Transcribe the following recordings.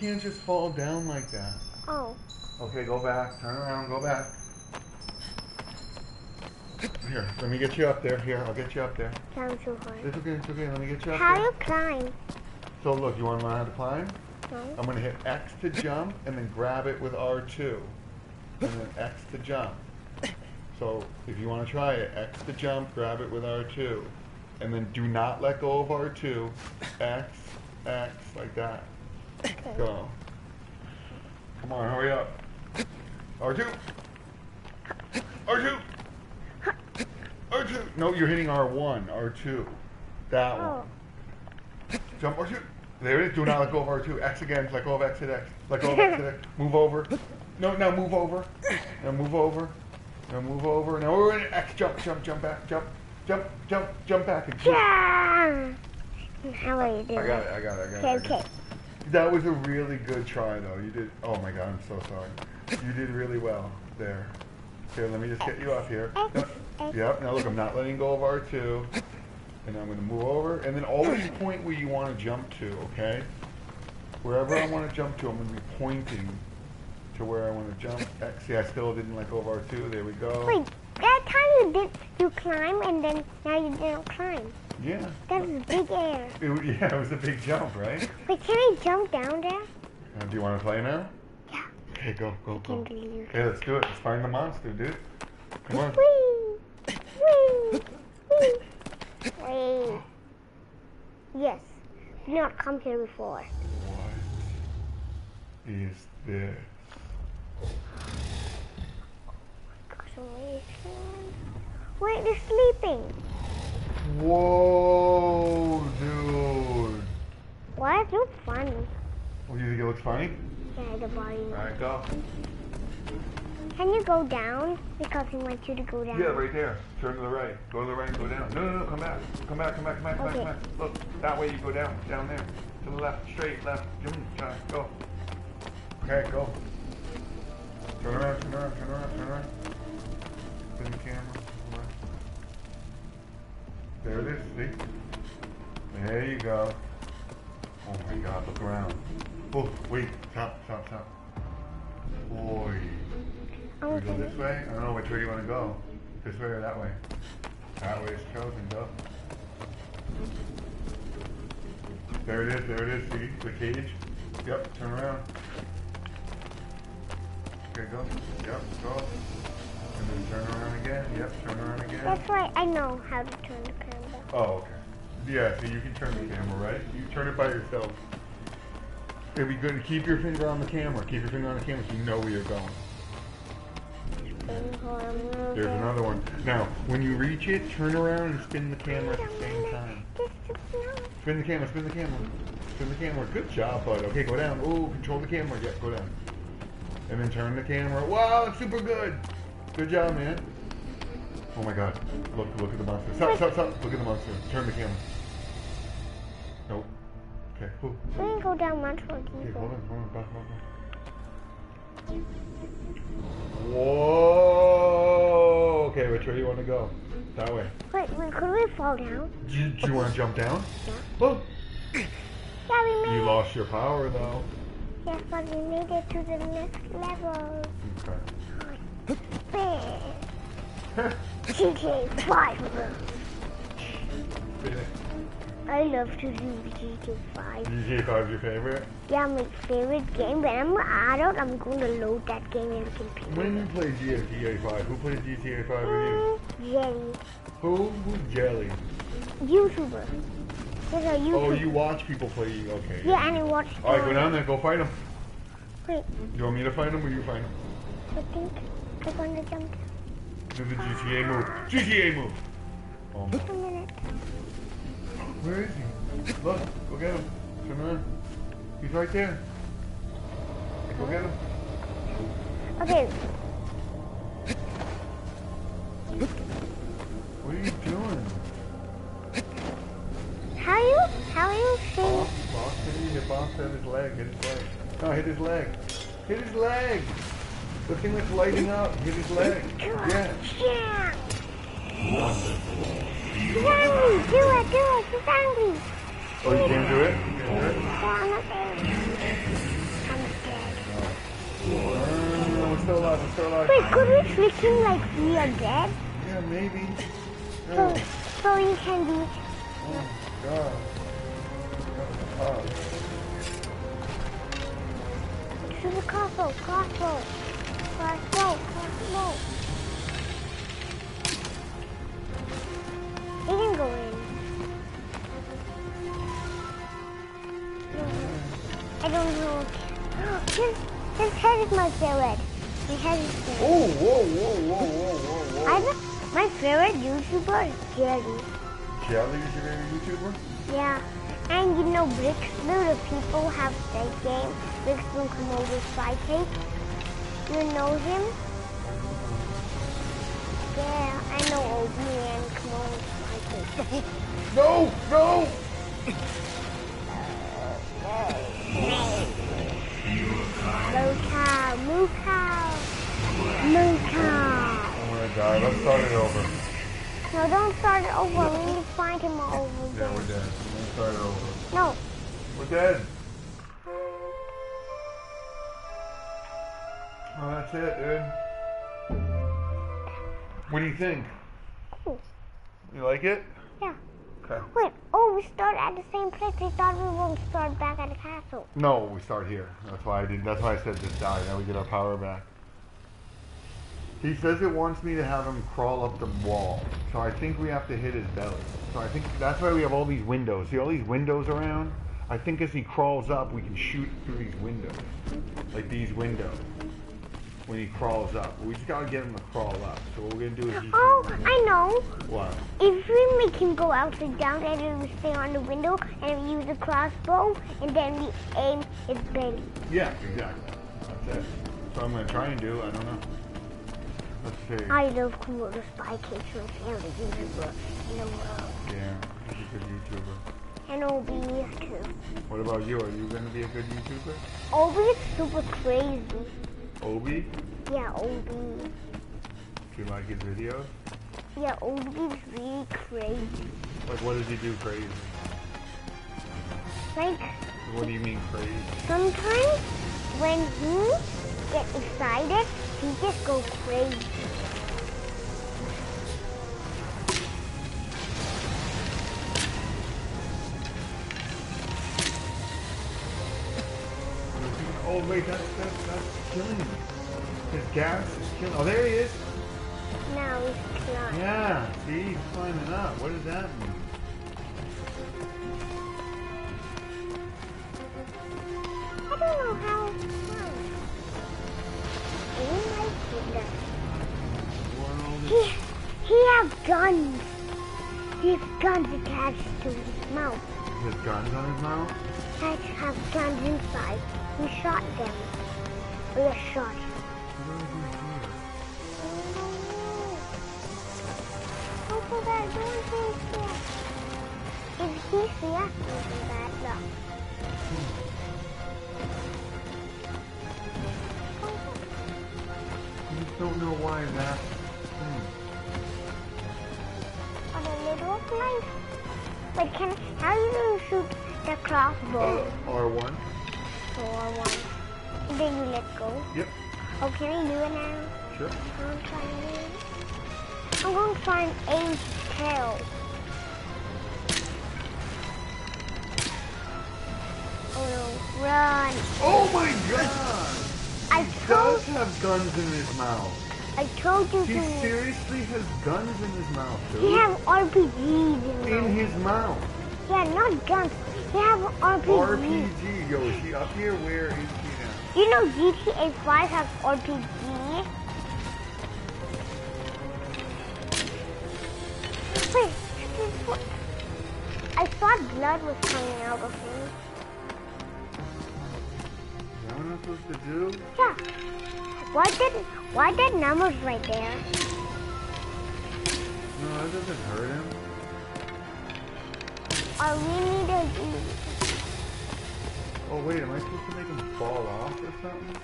can't just fall down like that. Oh. Okay, go back. Turn around. Go back. Here, let me get you up there. Here, I'll get you up there. Sounds so hard. It's okay. It's okay. Let me get you up How there. you climb? So look, you want to learn how to climb? No. I'm going to hit X to jump and then grab it with R2. And then X to jump. So if you want to try it, X to jump, grab it with R2. And then do not let go of R2. X, X, like that. Okay. Go. Come on, hurry up. R2. R2. R2. No, you're hitting R1, R2. That one. Oh. Jump R2. There it is. Do not let go of R2. X again. Let go of X hit X. Let go of X hit X. Move over. No, now move over. Now move over. Now move over. Now we're in X. Jump, jump, jump back. Jump, jump, jump, jump back. And jump. Yeah. How are you doing? I got it. I got it. I got it. Okay, I got okay. it. That was a really good try, though. You did. Oh my God, I'm so sorry. You did really well there. Here, let me just get you off here. Oh. No, yep. Now look, I'm not letting go of R2, and I'm going to move over, and then always point where you want to jump to. Okay. Wherever I want to jump to, I'm going to be pointing to where I want to jump. See, I still didn't let go of R2. There we go. Wait, that time you did, you climb and then now you didn't climb. Yeah. That was big air. It, yeah, it was a big jump, right? Wait, can I jump down there? Uh, do you want to play now? Yeah. Okay, go, go, go. Okay, let's do it. Let's find the monster, dude. Come on. Whee! Whee! Whee! Whee! Yes. Did not come here before. What is this? Wait, they're sleeping. Whoa, dude. Why? It's not funny. Oh, you think it looks funny? Yeah, the body. All right, go. Can you go down? Because he wants you to go down. Yeah, right there. Turn to the right. Go to the right and go down. No, no, no. Come back. Come back. Come back. Come back. Come back. Come back. Look, that way you go down. Down there. To the left. Straight left. Go. Okay, go. Turn around. Turn around. Turn around. Turn around. Spin the camera. There it is. See? There you go. Oh my God! Look around. Oh, wait. Stop. Stop. Stop. Boy. Do we go this way? I don't know which way you want to go. This way or that way? That way is chosen, go. There it is, there it is, see? The cage? Yep, turn around. Okay, go. Yep, go. And then turn around again. Yep, turn around again. That's why I know how to turn the camera. Oh, okay. Yeah, so you can turn the camera, right? You turn it by yourself. It'd be good to keep your finger on the camera. Keep your finger on the camera so you know where you're going. There's another one. Now, when you reach it, turn around and spin the camera at the same time. Spin the camera, spin the camera. Spin the camera. Good job, bud. Okay, go down. Ooh, control the camera. Yeah, go down. And then turn the camera. Wow, super good. Good job, man. Oh my god. Look, look at the monster. Stop, stop, stop. Look at the monster. Turn the camera. Nope. Okay. We can go down much more Okay, deeper. hold on, hold on. Back, back, back. Whoa! Okay, which way do you want to go? That way. Wait, wait, could we fall down? Do you, do you want to jump down? Yeah. Oh, Yeah, we made you lost your power though. Yes, but we made it to the next level. Okay. Oh, Bam. GTA 5. I love to do GTA 5. GTA 5 your favorite? Yeah, my favorite game. When I'm an adult, I'm going to load that game in the computer. When you play GTA 5, who plays GTA 5 with you? Mm, Jelly. Who? Who's Jelly? YouTuber. A YouTuber. Oh, you watch people play. Okay. Yeah, and I watch. All right, go down there. Go fight him. Wait, You want me to fight him or you fight him? I think I'm going to jump Do the GTA move. GTA move. Oh my. Where is he? Look, go get him. Turn around. He's right there. Go get him. Okay, What are you doing? how you, how you see? Boss, boss, hit him. Hit boss hit his leg. Hit his leg. No, hit his leg. Hit his leg. Look him at lighting up. Get his leg. Yeah. Yeah. Wonderful. He's angry. Do it. Do it. He's angry. Oh, you can't do it? You can't do it? I'm not angry. I'm scared. Oh, we're still alive. We're still alive. Wait, could we trick him like we are dead? Yeah, maybe. So, so he can be... Oh, God. Oh. This is castle. Castle crossbow, crossbow, crossbow, crossbow. He can go in. I don't know. His, his head is my favorite. His head is favorite. oh, whoa, whoa, whoa, whoa, whoa, don't- my favorite YouTuber is Jerry. Jelly is your favorite YouTuber? Yeah. And you know Bricksville, the people have that game, Bricksville Komodo Spy Cake. You know him? Yeah, I know Obi and Komodo Spy Cake. No, no! Moo cow, moo cow, moo cow. I'm gonna die. Let's start it over. No, don't start it over. We need to find him over Yeah, we're dead. Let's start it over. No, We're dead. Oh, that's it, dude. What do you think? Cool. You like it? Yeah. Okay. wait. Oh, we start at the same place. They thought we won't start back at the castle. No, we start here. That's why I did. That's why I said just die. Now we get our power back. He says it wants me to have him crawl up the wall. So I think we have to hit his belly. So I think that's why we have all these windows. See all these windows around? I think as he crawls up, we can shoot through these windows. Like these windows. When he crawls up. We just gotta get him to crawl up. So what we're gonna do is. Oh, I know. What? If we make him go upside down and then we stay on the window and we use a crossbow and then we aim his belly. Yeah, exactly. That's it. So I'm gonna try and do. I don't know. Let's see. I love Komodo Spy Cake, my favorite YouTuber in the world. Yeah, he's a good YouTuber. And Obi too. What about you? Are you going to be a good YouTuber? Obi is super crazy. Obi? Yeah, Obi. Do you like his videos? Yeah, Obi is really crazy. Like, what does he do crazy? Like, What do you mean crazy? sometimes when he gets excited, he just goes crazy. Oh, wait, that's killing him. His gas is killing Oh, there he is. Now he's climbing. Yeah, see, he's climbing up. What does that mean? I don't know how it's done. He might do that. World is... He, he has guns. He has guns attached to his mouth. His guns on his mouth? That have guns inside. We shot them. We are shot. What do I do here? Look at that door thing here. If he sees us doing that, look. I just don't know why that... Hmm. On a little knife. But can how do you shoot the crossbow? Uh, R1? So or one. And then you let go. Yep, Oh, can I do it now? sure. I'm trying to do it. I'm going to find aim tail. Oh no, run. Oh my god! I He told, does have guns in his mouth. I told you He to. seriously has guns in his mouth, He dude. have RPGs in, In his mouth. Yeah, not guns. He have RPGs. RPG. Yo, is he up here? Where is he? You know GTA 5 has RPG? Wait, what... I thought blood was coming out of him. Is that what I'm supposed to do? Yeah. Why did why did numbers right there? No, that doesn't hurt him. Or we need to do Oh, wait, am I supposed to make him fall off or something?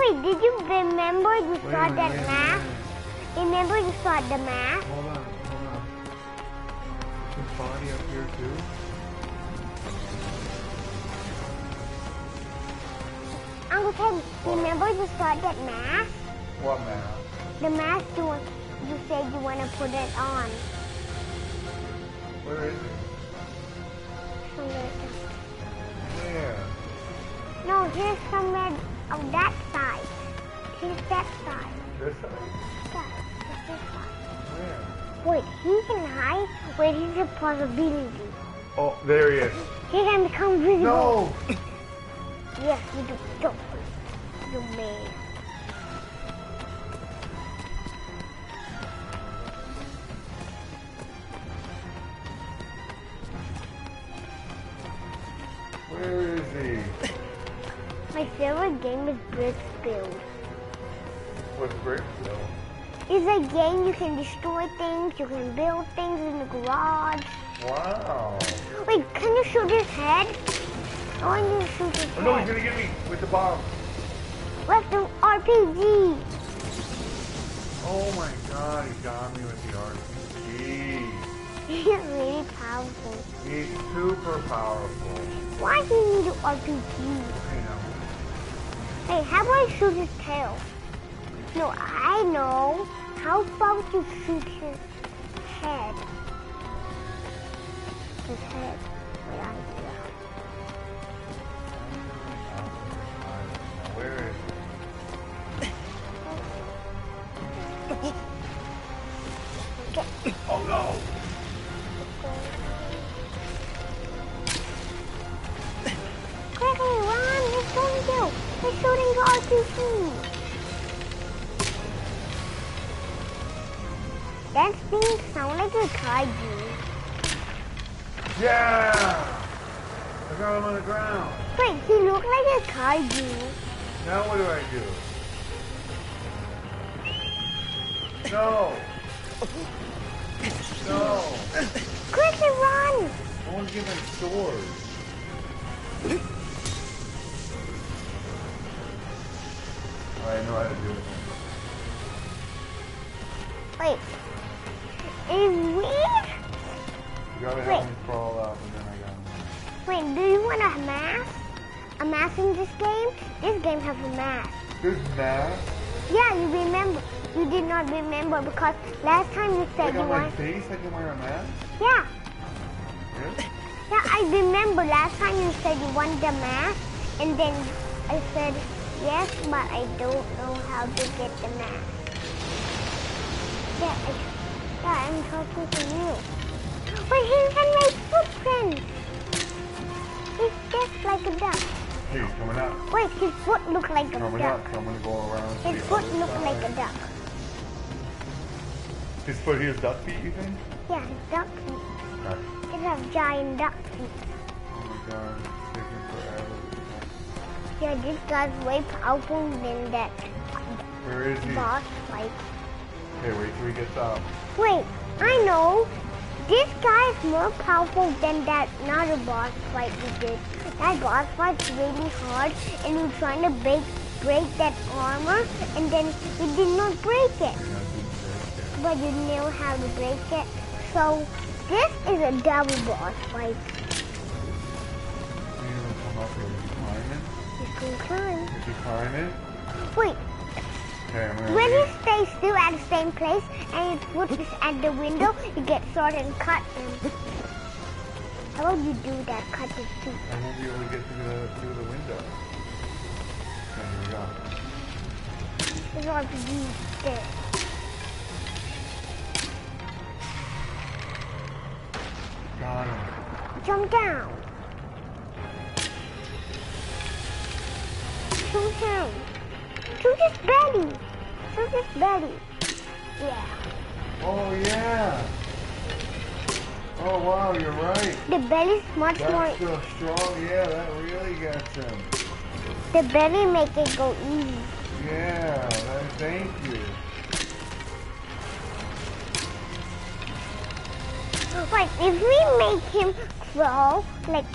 Wait, did you remember you Wait saw minute, that wait map? Remember you saw the map? Hold on, hold on. His body up here too? Uncle Ted, remember you saw that mask? What mask? The mask you, you said you want to put it on. Where is it? Where? No, here's somewhere on that side. Here's that side. This side? Yeah, it's this side. Where? Wait, he can hide? Wait, he's a possibility. Oh, there he is. He can become visible. No! Yes, you do. Don't. You may. Favorite game is Brick Build. What's Brickville? It's a game you can destroy things, you can build things in the garage. Wow. Wait, can you shoot his head? Oh, I want you to shoot his Oh no, he's gonna get me with the bomb. Let's do RPG. Oh my god, he got me with the RPG. He's really powerful. He's super powerful. Why do you need an RPG? Hey, how about I shoot his tail? No, I know. How about you shoot his head? His head. A kaiju. Yeah! I got him on the ground. Wait, he looked like a kaiju. Now what do I do? No! No! Quickly, run! I want to get my sword. Oh, I know how to do it. Wait. Is we? You gotta Wait. help me crawl up and then I got. Wait, do you want a mask? A mask in this game? This game has a mask. There's math. Yeah, you remember. You did not remember because last time you said Like you on my face, I can wear a mask? Yeah, Really? yeah, I remember last time you said you want the mask, and then I said yes, but I don't know how to get the mask. Yeah, I, yeah, I'm talking to you. But he can make footprints. He's just like a duck. Hey, he's coming up. Wait, his foot look like a Coming duck. up. So I'm gonna go around. His foot look like a duck. His foot, he has duck feet, you think? Yeah, duck feet. Okay. It has giant duck feet. Oh my god, it's taking forever. Yeah, this guy's way powerful than that Where is he? boss fight. Okay, wait till he gets up. Wait, I know. This guy is more powerful than that another boss fight we did. That boss fight's really hard, and we're trying to break break that armor, and then we did not break it. You're not doing great. But you knew how to break it. So this is a double boss fight. You gonna come up here? Is he climbing? You can climb. Is? Wait, Okay, I'm gonna when he leave. stays still at the same place and his foot is at the window, you get sword and cut him. How would you do that? Cut his feet. I won't be able to get through the through the window. Okay, here we go. It's hard to do this. Got him. Jump down. Shoot him. Shoot his belly. His belly. Yeah. Oh yeah. Oh wow, you're right. The belly's much more. That's so strong. Yeah, that really gets him. The belly make it go easy. Yeah, that, thank you. Like if we make him crawl, like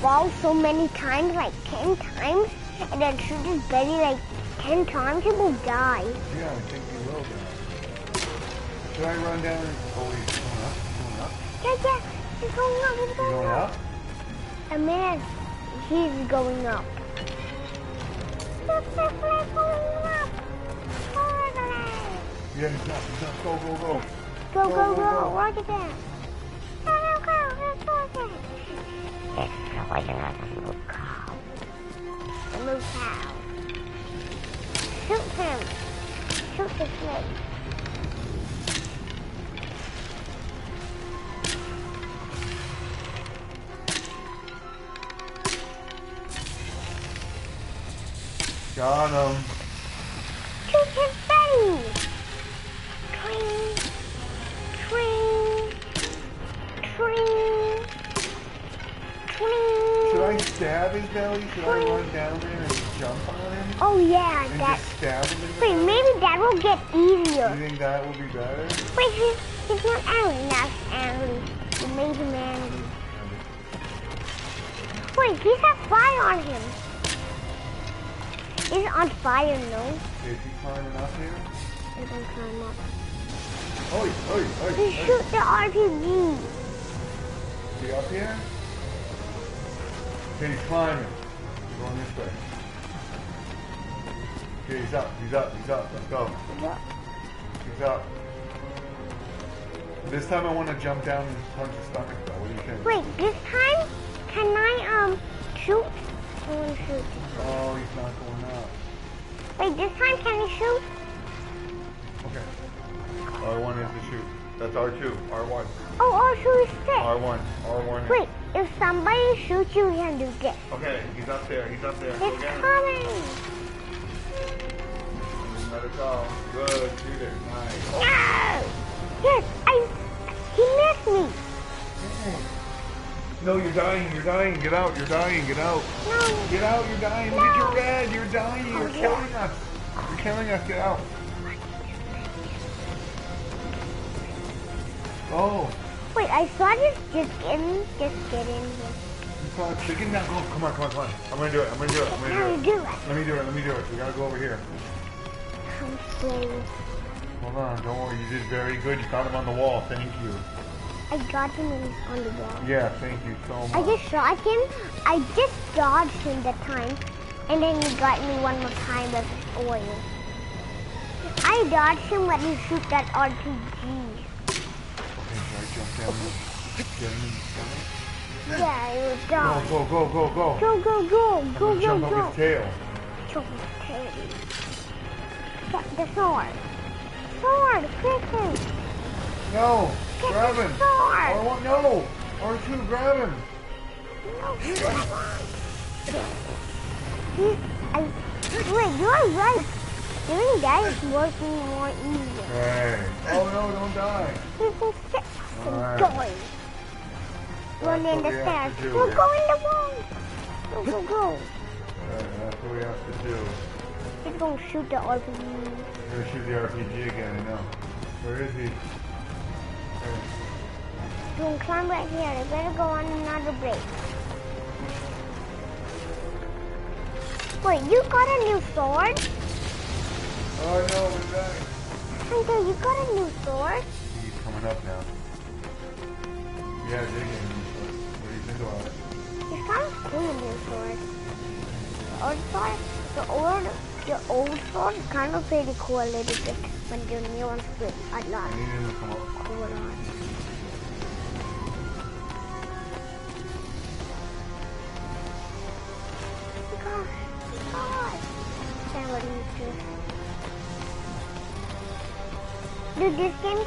fall so many times, like ten times, and then shoot his belly like ten times, he will die. Yeah, I think you will die. Should I run down and oh he's going up? He's going up? Yeah, yeah, he's going up, he's He's going, going up. up? A minute, he's going up. Shoot this leg, pull up. Pull the leg. Yeah, he's up, he's up. Go, go, go. Go, Go, go, go, go. go. Work it down. Go, go, go. Let's go again. Let's go again. The moo cow. The moo cow. Shoot him. Shoot the snake. Got him. Shoot his belly. Twing. Twing. Twing. Twing. Should I stab his belly? Should I run down there and jump on him? Oh yeah, And that. Just stab him in the Wait, maybe that will get easier. You think that will be better? Wait, he's, he's not angry. That's. You made him angry. Wait, he's got fire on him. He's on fire, no? Is he climbing up here? He's gonna climb up. Oi, oi, oi, He shoot the RPG. Is he up here? Okay, he's climbing. He's going this way. Okay, he's up, he's up, he's up. Let's go. He's up. This time I want to jump down and punch his stomach though. What do you think? Wait, this time, can I, um, shoot? I wanna shoot. Oh, he's not going up. Wait, this time can he shoot? Okay. R1 is the shoot. That's R2. R1. Oh, oh, shoot his stick. R1. R1. is- Wait, if somebody shoots you, you can do this. Okay, he's up there. He's up there. Again. coming. Let it go. Good. Shoot it. Nice. No! Yes, I. He missed me. No, you're dying. You're dying. Get out. You're dying. Get out. No. Get out. You're dying. No. Get your red. You're dying. You're killing us. You're killing us. Get out. Oh, Wait, I saw this. Just get in. Just get in here. you saw a chicken now. Go. Come on. Come on. Come on. I'm gonna do it. I'm gonna do it. I'm gonna you do it. do it? Let me do it. Let me do it. We gotta go over here. I'm. Hold on. Don't worry. You did very good. You got him on the wall. Thank you. I got him on the wall. Yeah. Thank you so much. I just shot him. I just dodged him that time, and then he got me one more time with oil. I dodged him when he shoot that RPG. Okay, should I jump down? Get him in the stomach? Yeah, it was Go, dodged. go, go, go, go. Go, go, go, I'm go, gonna go, jump up go. his tail. Choke his tail. The sword. Sword, quickly. No, Get grab him. sword. R1, no. R2, grab him. No. He, I, wait, you're right. Doing that is working more easier. Hey. Oh no, don't die. Can sit and Alright. going. Run in the stairs. do. Go, in the wall. Go, go, go. Alright, that's what we have to do. He's gonna shoot the RPG. We're gonna shoot the RPG again, I know. Where is he? You can climb right here. You better go on another break. Wait, you got a new sword? Oh no, we're back. Hunter, you got a new sword? He's coming up now. Yeah, digging. What do you think about it? It sounds cool, a new sword. The old sword, the old, the old is kind of pretty cool a little bit, but the new one's good a lot I need him to come up. cooler. Gosh, gosh. Then what do you do? Dude, this game.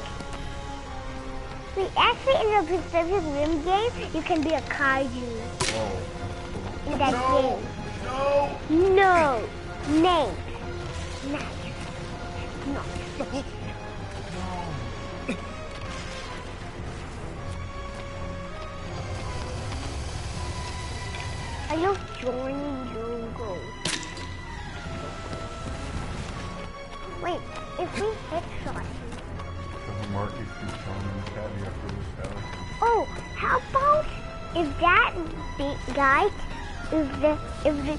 Wait, actually, in the Pacific Rim game, you can be a kaiju Oh. in that No! No! game. No, name. Nice. No. Are you joining Jungle? Wait, if we headshot him. Doesn't work, he's too strong in his head. You have to lose health. Oh, how about if that big guy, if the if the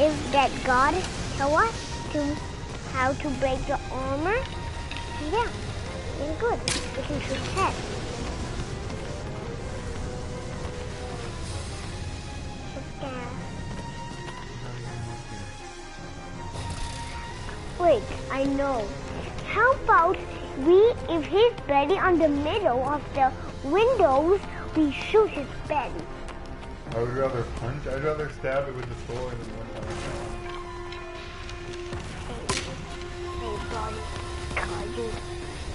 if that God tell what? to how to break the armor, yeah, then good. We can shoot head. Wait, I know. How about we, if he's belly on the middle of the windows, we shoot his belly. I would rather punch. I'd rather stab it with the sword than one Hey, kaiju.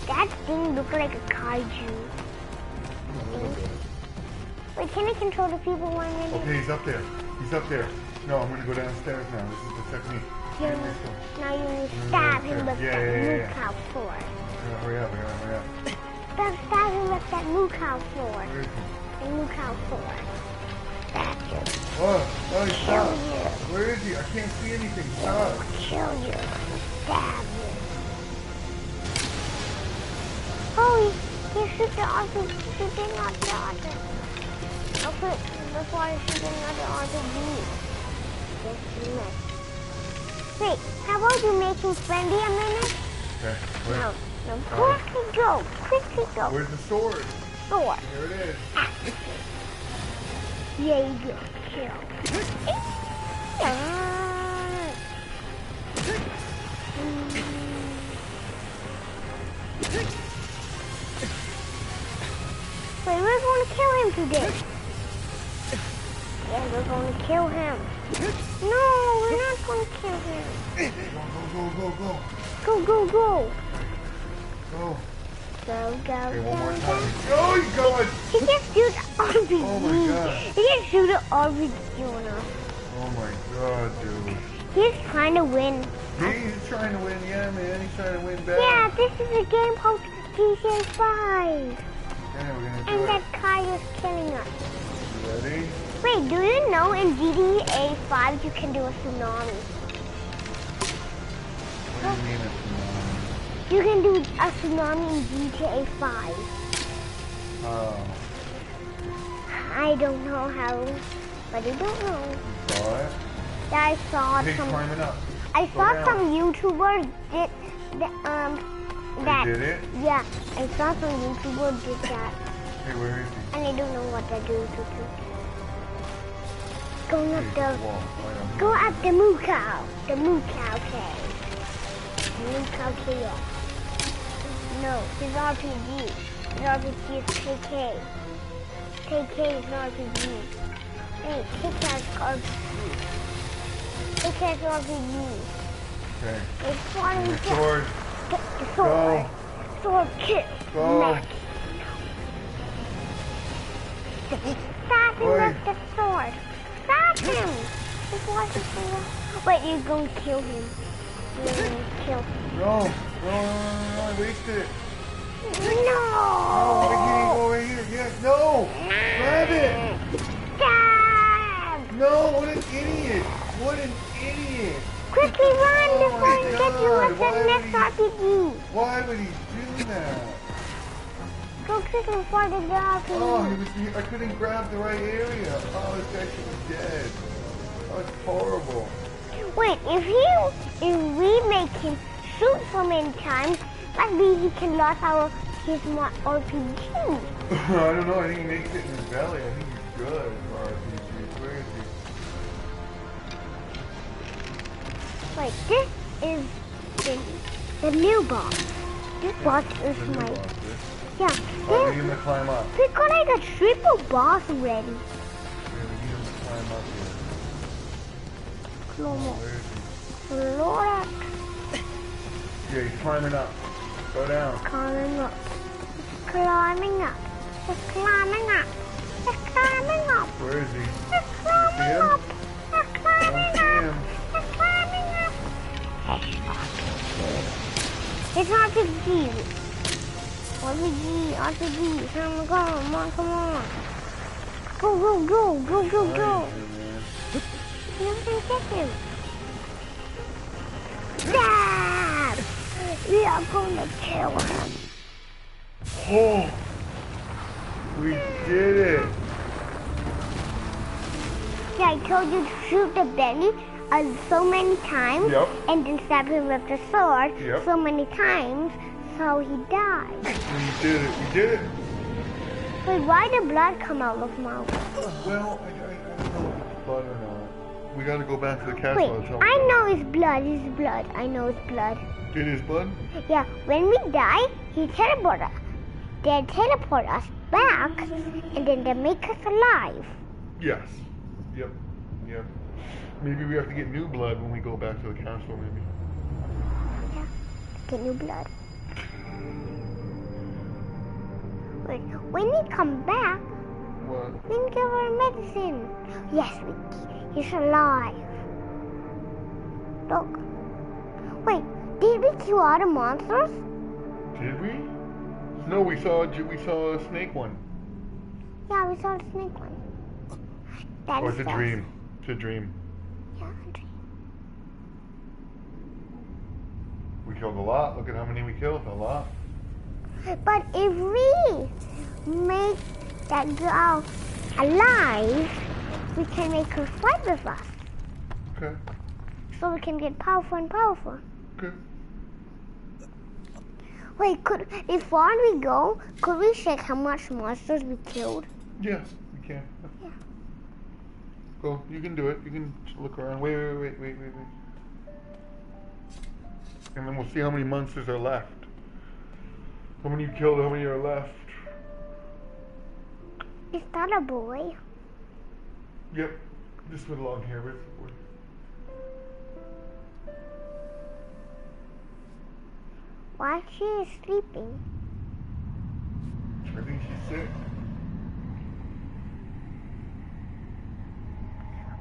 That thing looked like a kaiju. Wait, can I control the people one minute? Okay, he's up there. He's up there. No, I'm gonna go downstairs now. This is the technique. You, Get this one. now you mm, stab him with Yeah, that yeah, yeah, yeah. cow sword. Yeah, hurry up, hurry up, hurry up. Stab, stab him with that moo cow sword. Where is he? The moo cow sword. That's it. Oh, oh, stop. you. Where is he? I can't see anything. Stop. I'll Kill you. Stab you. Oh, he, he shoot the other, shooting at the other. I'll put before I shoot another RPG. Yes, you missed. Wait, how about you make him friendly a minute? Okay, where, No, no, quickly go, quickly go. where's the sword? Sword. Here it is. There you go, kill. Yeah. Wait, to kill him today. Yeah, we're going to kill him. No, we're not going to kill him. Go, go, go, go, go. Go, go, go. Go. Go, go, Okay, go, one more go. time. Oh, he's going. He can shoot RPG. Oh my God. He can shoot an RPG on us. Oh my god, dude. He's trying to win. He's trying to win, yeah, man. He's trying to win back. Yeah, this is a game called GTA 5. Yeah, we're gonna do And that car is killing us. Ready? Wait, do you know in GTA 5 you can do a tsunami? What do you mean it's You can do a tsunami in GTA 5. Oh, I don't know how, but I don't know. you saw it? I saw He's some. climbing up. I Go saw down. some YouTubers did the, um That. did it? Yeah, I saw some YouTubers did that, Hey, where is he? and I don't know what do to do. Going up the right Go up the moo cow. The moo cow cave. The moo cow cave. No, his RPG. His RPG is KK. KK is RPG. Hey, KK has RPG. KK has RPG. Okay. It's down. sword. The, the sword. Sword. Go. Neck. Stop him with the sword. Stop him. Before he can- Wait, you're going to kill him. You're going to kill him. No, no, no, no, no, I wasted it. No! Oh, I can't go right here. Yes, no! Grab it! Stab! No, what an idiot! What an idiot! Quickly run Oh before he gets you with why the next he- RPG. Why would he do that? Go quickly before the dog Oh, he was, I couldn't grab the right area. Oh, this guy should be dead. Oh, it's horrible. Wait, if he, if we make him shoot so many times, that means he can lose our his RPG. I don't know, I think he makes it in his belly. I think he's good for RPGs. Wait, this is the, the new boss. This boss is my boss, this. yeah. Oh, This, to climb up. we got like a triple boss already. Yeah, we need him to climb up here. Slow mo. Where is he? Lord, Yeah, he's climbing up. Go down. climbing up. Climbing up. It's climbing up. It's climbing up. Where is he? It's climbing up. It's RPG. RPG, RPG. Come on, come on, come on. Go, go, go, go, go, go. Where is he, man? You can get him. Stab! We are gonna kill him. Oh! We did it! Yeah, I told you to shoot the belly uh, so many times Yep. and then stab him with the sword Yep. so many times so he died. We did it. We did it. Wait, why did blood come out of mouth? Well, I, I, I don't know if it's blood or not. We gotta go back to the castle. Wait, I know it's blood. It's blood. I know it's blood. It is blood? Yeah, when we die, he teleport us. They teleport us back, and then they make us alive. Yes. Yep. Yep. Maybe we have to get new blood when we go back to the castle, maybe. Yeah, Get new blood. Wait, when we come back, What? we can give her medicine. Yes, we. He's alive. Look. Wait, did we kill all the monsters? Did we? No, we saw we saw a snake one. Yeah, we saw a snake one. That Oh, is it's a dream. It's a dream. Yeah, a dream. We killed a lot. Look at how many we killed. A lot. But if we make that girl alive, we can make her fight with us. Okay. So we can get powerful and powerful. Good. Wait, could before we go, could we check how much monsters we killed? Yeah, we can. Yeah. Go. You can do it. You can look around. Wait, wait, wait, wait, wait, wait. And then we'll see how many monsters are left. How many you killed? How many are left? Is that a boy? Yep. This one along here. Where's, where? Why she is sleeping? I think she's sick.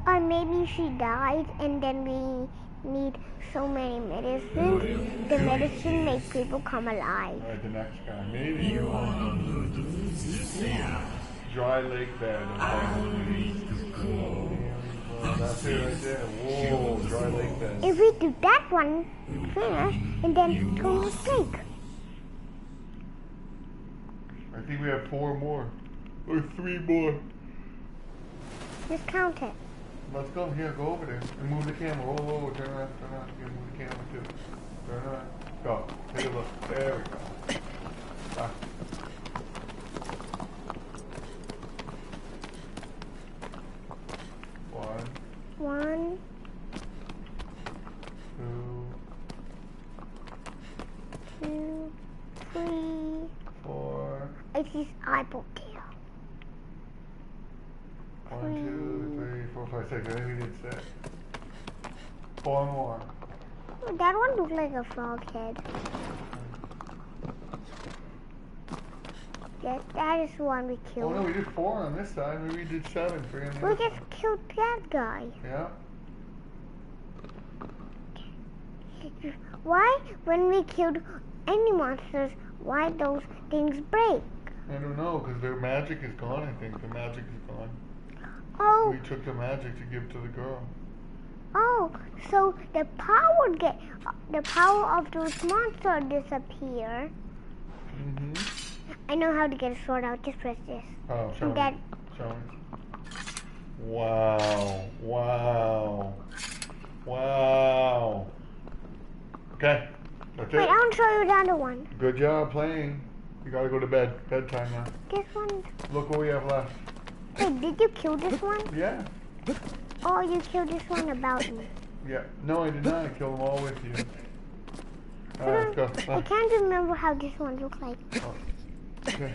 Or maybe she died and then we need so many medicines. The medicine makes people come alive. Alright, the next guy. Maybe. Dry lake bed. Okay. Well, oh, that's it right there. Whoa, dry lake bed. If we do that one first and then go to snake. I think we have four more. Or three more. Just count it. Let's go. Here, go over there. And move the camera. Whoa, whoa, whoa. Turn around, turn around. Here, move the camera too. Turn around. Go. Take a look. There we go. Ah. One, One, two, two, three. four. It's his. One, two, three, four, five, six. I think we did six. Four more. Oh, that one looks like a frog head. That, that is the one we killed. Oh no, we did four on this side. Maybe we did seven. Three on the We just side. killed that guy. Yeah. Why, when we killed any monsters, why those things break? I don't know, because their magic is gone, I think. The magic is gone. Oh, We took the magic to give to the girl. oh, so the power get, the power of those monsters disappear. Mm-hmm. I know how to get a sword out. Just press this. Oh, show that, Show me. Wow. Wow. Wow. Okay. That's wait, it. I want to show you the other one. Good job playing. You gotta go to bed. Bedtime now. This one. Look what we have left. Wait, did you kill this one? Yeah. Oh, you killed this one about me. Yeah. No, I did not. I killed them all with you. Alright, let's I go. Bye. can't remember how this one looks like. Oh. Okay.